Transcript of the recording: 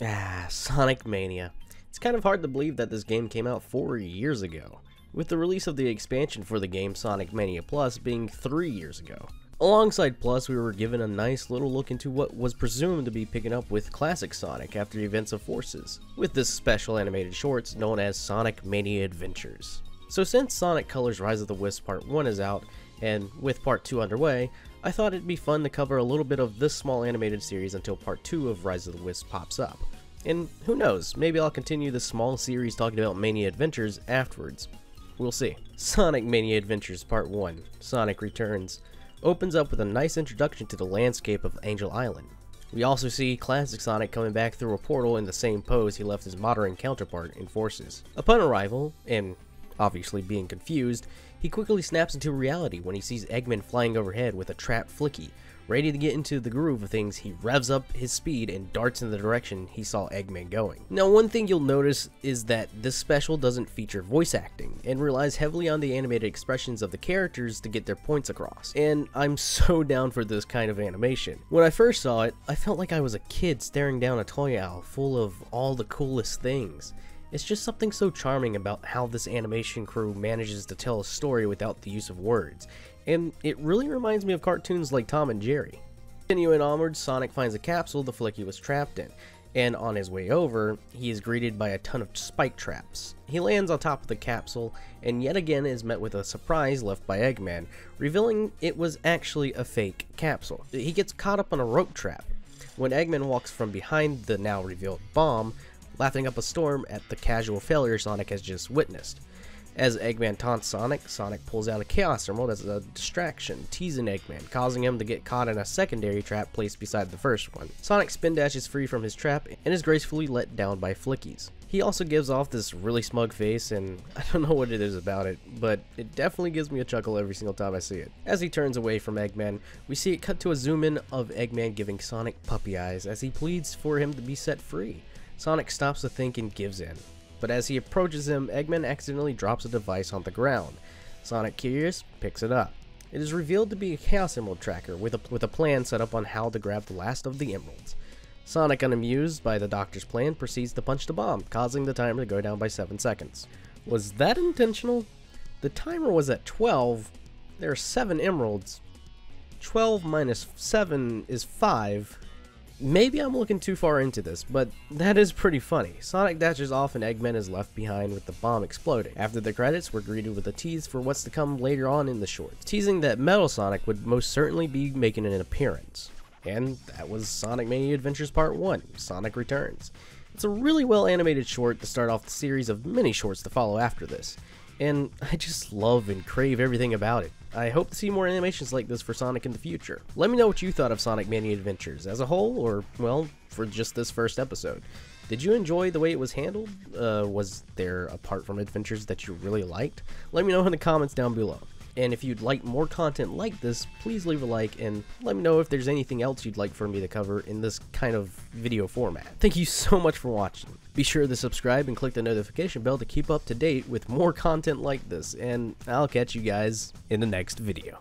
Ah, Sonic Mania. It's kind of hard to believe that this game came out four years ago, with the release of the expansion for the game Sonic Mania Plus being three years ago. Alongside Plus, we were given a nice little look into what was presumed to be picking up with classic Sonic after the events of Forces, with this special animated shorts known as Sonic Mania Adventures. So since Sonic Colors Rise of the Wisp Part 1 is out, and with Part 2 underway, I thought it'd be fun to cover a little bit of this small animated series until Part 2 of Rise of the Wisp pops up. And who knows, maybe I'll continue this small series talking about Mania Adventures afterwards. We'll see. Sonic Mania Adventures Part 1 Sonic Returns opens up with a nice introduction to the landscape of Angel Island. We also see classic Sonic coming back through a portal in the same pose he left his modern counterpart in Forces. Upon arrival, and obviously being confused, he quickly snaps into reality when he sees Eggman flying overhead with a trap flicky. Ready to get into the groove of things, he revs up his speed and darts in the direction he saw Eggman going. Now, one thing you'll notice is that this special doesn't feature voice acting, and relies heavily on the animated expressions of the characters to get their points across. And I'm so down for this kind of animation. When I first saw it, I felt like I was a kid staring down a toy owl full of all the coolest things. It's just something so charming about how this animation crew manages to tell a story without the use of words, and it really reminds me of cartoons like Tom and Jerry. Continuing onward, Sonic finds a capsule the Flicky was trapped in, and on his way over, he is greeted by a ton of spike traps. He lands on top of the capsule, and yet again is met with a surprise left by Eggman, revealing it was actually a fake capsule. He gets caught up on a rope trap. When Eggman walks from behind the now revealed bomb, laughing up a storm at the casual failure Sonic has just witnessed. As Eggman taunts Sonic, Sonic pulls out a Chaos Emerald as a distraction, teasing Eggman, causing him to get caught in a secondary trap placed beside the first one. Sonic spin dashes free from his trap and is gracefully let down by Flickies. He also gives off this really smug face, and I don't know what it is about it, but it definitely gives me a chuckle every single time I see it. As he turns away from Eggman, we see it cut to a zoom in of Eggman giving Sonic puppy eyes as he pleads for him to be set free. Sonic stops to think and gives in. But as he approaches him, Eggman accidentally drops a device on the ground. Sonic, curious, picks it up. It is revealed to be a Chaos Emerald tracker with a, with a plan set up on how to grab the last of the emeralds. Sonic, unamused by the doctor's plan, proceeds to punch the bomb, causing the timer to go down by 7 seconds. Was that intentional? The timer was at 12. There are 7 emeralds. 12 minus 7 is 5. Maybe I'm looking too far into this, but that is pretty funny. Sonic dashes off and Eggman is left behind with the bomb exploding. After the credits, we're greeted with a tease for what's to come later on in the shorts, teasing that Metal Sonic would most certainly be making an appearance. And that was Sonic Mania Adventures Part 1, Sonic Returns. It's a really well animated short to start off the series of many shorts to follow after this, and I just love and crave everything about it. I hope to see more animations like this for Sonic in the future. Let me know what you thought of Sonic Mania Adventures as a whole, or, well, for just this first episode. Did you enjoy the way it was handled? Uh, was there, apart from adventures, that you really liked? Let me know in the comments down below. And if you'd like more content like this, please leave a like and let me know if there's anything else you'd like for me to cover in this kind of video format. Thank you so much for watching. Be sure to subscribe and click the notification bell to keep up to date with more content like this, and I'll catch you guys in the next video.